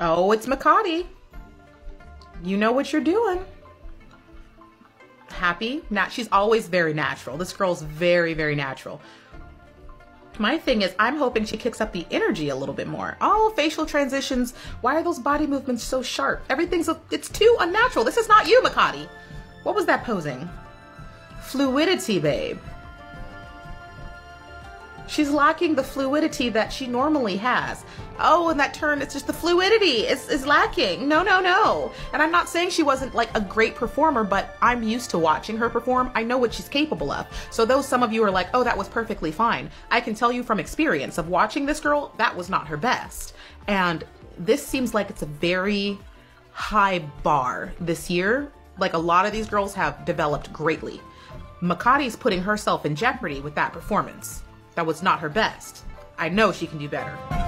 Oh, it's Makati. You know what you're doing. Happy? Nat she's always very natural. This girl's very, very natural. My thing is, I'm hoping she kicks up the energy a little bit more. Oh, facial transitions. Why are those body movements so sharp? Everything's, a, it's too unnatural. This is not you, Makati. What was that posing? Fluidity, babe. She's lacking the fluidity that she normally has. Oh, and that turn, it's just the fluidity is, is lacking. No, no, no. And I'm not saying she wasn't like a great performer, but I'm used to watching her perform. I know what she's capable of. So though some of you are like, oh, that was perfectly fine, I can tell you from experience of watching this girl, that was not her best. And this seems like it's a very high bar this year. Like a lot of these girls have developed greatly. Makati's putting herself in jeopardy with that performance. That was not her best. I know she can do better.